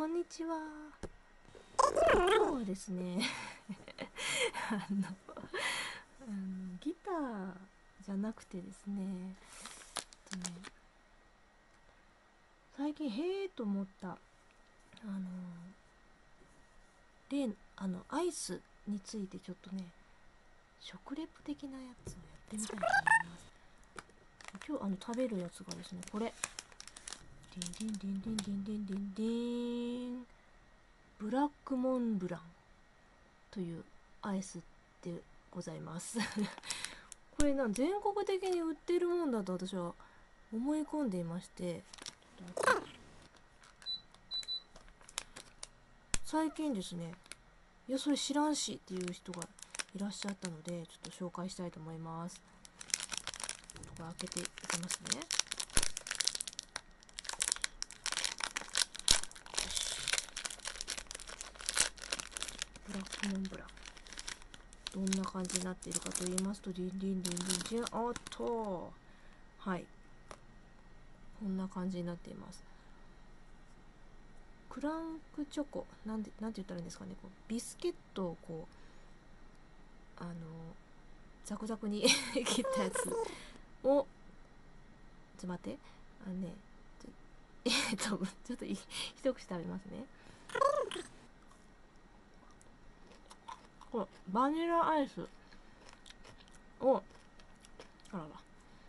こんにちは。今日はですね あのあのギターじゃなくてですねえっとね最近へえと思ったあの例あのアイスについてちょっとね食レポ的なやつをやってみたいと思います。今日あの食べるやつがですねこれ。ディンディンディンディンディンディンディンブラックモンブランというアイスでございます。これな全国的に売ってるもんだと私は思い込んでいまして。最近ですねいやそれ知らんしっていう人がいらっしゃったのでちょっと紹介したいと思います。これ開けていきますね。ブラックモンブラン。どんな感じになっているかと言いますとディンディンディンディン。ディンおっと。はい。こんな感じになっています。クランクチョコ。なんでなんて言ったらいいんですかね。こうビスケットをこうあのザクザクに 切ったやつをちょっと待って。あのね えっとちょっと一口食べますね。これバニラアイスをあら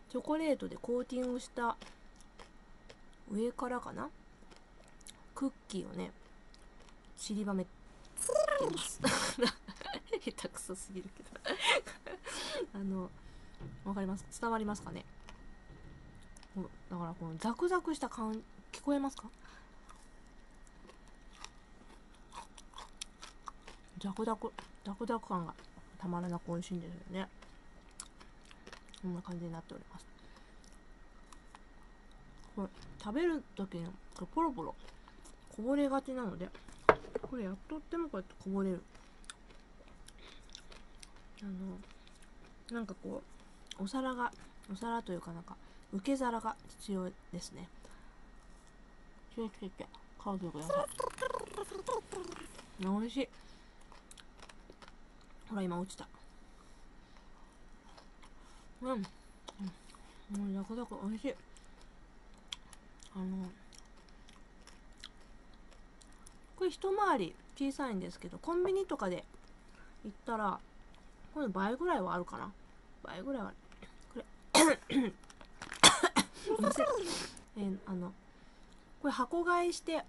チョコレートでコーティングした上からかな？クッキーをね散りばめてます。下手くそすぎるけど。あのわかります？伝わりますかね？だからこのザクザクした感聞こえますか？ザクザク。ザクザク感がたまらなく美味しいんですよね。こんな感じになっております。これ食べる時にこポロポロこぼれがちなのでこれやっとってもこうやってこぼれる。あのなんかこうお皿がお皿というかなんか受け皿が必要ですね。気をつけて買うてく。ださい美味しい。ほら今落ちた。うん。うん。もうザクザク美味しい。あのこれ一回り小さいんですけどコンビニとかで行ったらこれ倍ぐらいはあるかな。倍ぐらいはあるこれ えー、あのこれ箱買いして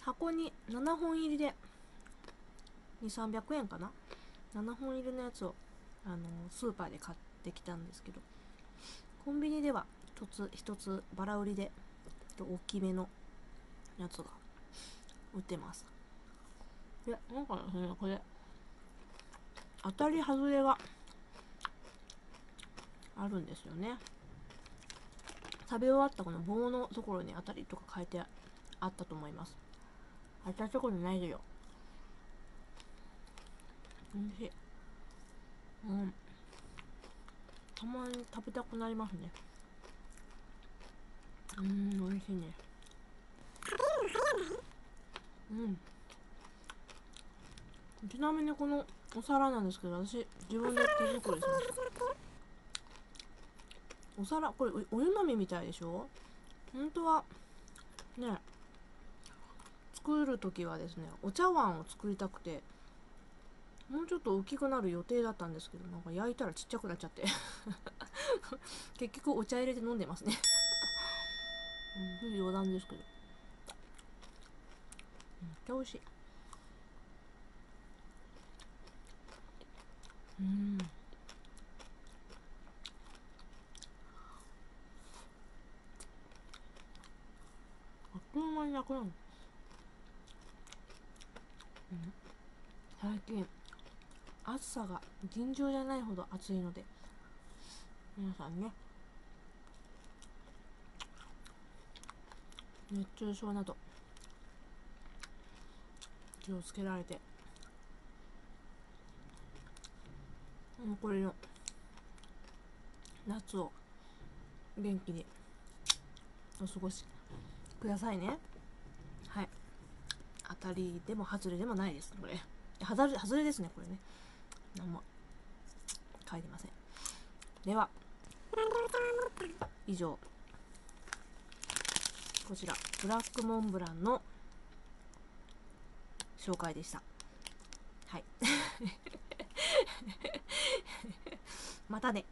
箱に7本入りで2300円かな。7本入りのやつをあのスーパーで買ってきたんですけどコンビニでは一つ一つバラ売りで大きめのやつが売ってます。でなんかですねこれ当たり外れがあるんですよね。食べ終わったこの棒のところに当たりとか書いてあったと思います。当たったことないでよしい。うん。たまに食べたくなりますね。うん美味しいね。うん。ちなみにこのお皿なんですけど私自分で手作りしましたお皿これお湯飲みみたいでしょ？本当はね作る時はですねお茶碗を作りたくて。もうちょっと大きくなる予定だったんですけどなんか焼いたらちっちゃくなっちゃって。結局お茶入れて飲んでますね。うん余談ですけど。めっちゃ美味しい。うん。あっという間になくなる、うん、最近暑さが尋常じゃないほど暑いので皆さんね。熱中症など気をつけられて残りの夏を元気にお過ごしくださいね。はい。当たりでも外れでもないですこれ。外れ外れですねこれね。何も。書いてません。では。以上。こちら。ブラックモンブランの。紹介でした。はい。またね。